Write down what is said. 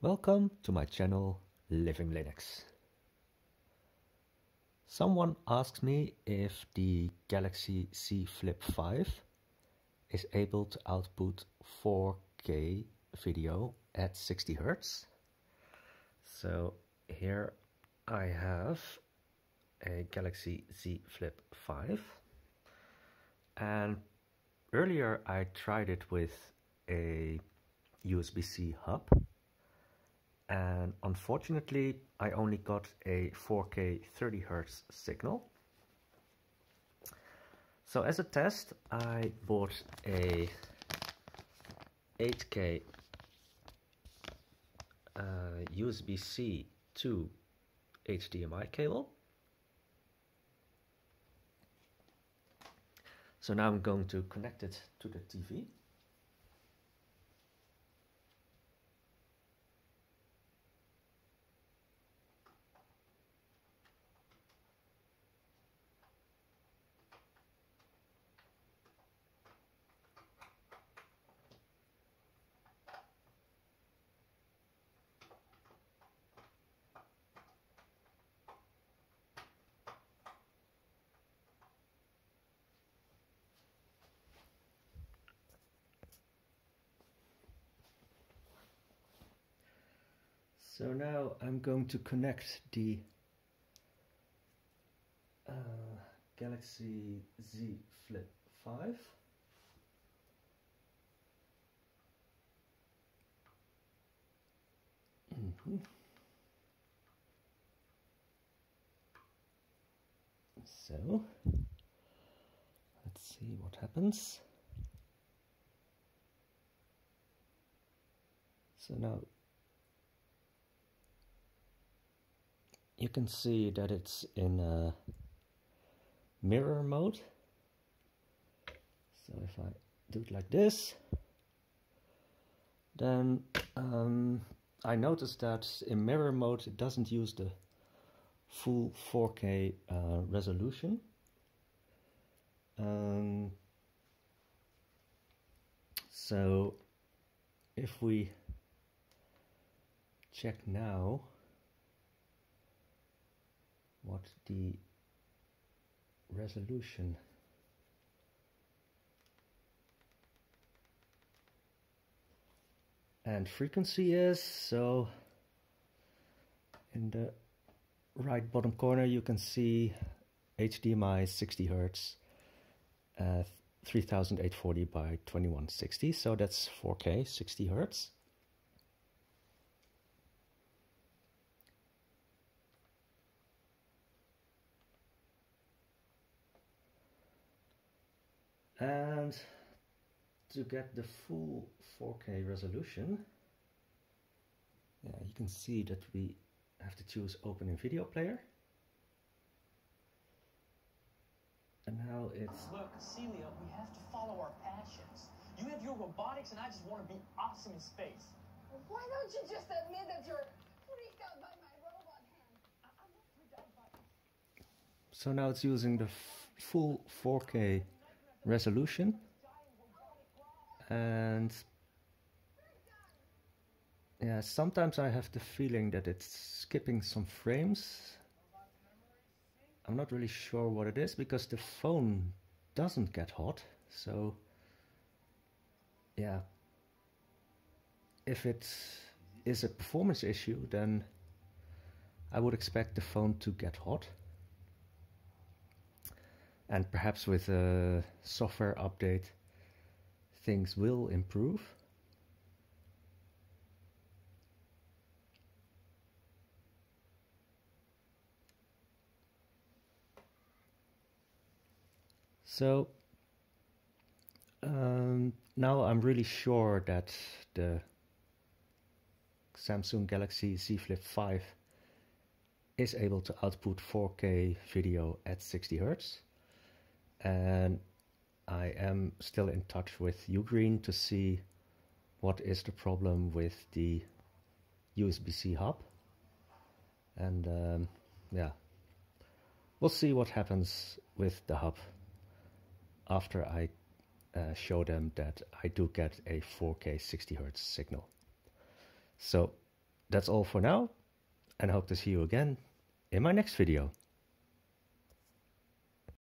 Welcome to my channel Living Linux. Someone asked me if the Galaxy Z Flip 5 is able to output 4K video at 60 Hz. So here I have a Galaxy Z Flip 5 and earlier I tried it with a USB-C hub and unfortunately I only got a 4K 30 Hz signal. So as a test I bought a 8K uh, USB-C to HDMI cable. So now I'm going to connect it to the TV. So now I'm going to connect the uh, Galaxy Z Flip 5 mm -hmm. So let's see what happens. So now you can see that it's in a mirror mode. So if I do it like this, then um, I noticed that in mirror mode it doesn't use the full 4K uh, resolution. Um, so if we check now, the resolution. And frequency is so in the right bottom corner you can see HDMI 60 hertz uh, 3840 by 2160 so that's 4K 60 Hz and to get the full 4K resolution yeah, you can see that we have to choose open in video player. And now it's look Celia we have to follow our passions. You have your robotics and I just want to be awesome in space. Why don't you just admit that you're freaked out by my robot hand? I I'm not freaked out by so now it's using the full 4K resolution. And yeah sometimes I have the feeling that it's skipping some frames. I'm not really sure what it is because the phone doesn't get hot. So yeah. If it is a performance issue then I would expect the phone to get hot and perhaps with a software update things will improve. So um, now I'm really sure that the Samsung Galaxy Z Flip 5 is able to output 4K video at 60 Hz and I am still in touch with Ugreen to see what is the problem with the USB-C hub and um, yeah we'll see what happens with the hub after I uh, show them that I do get a 4K 60 Hz signal so that's all for now and I hope to see you again in my next video.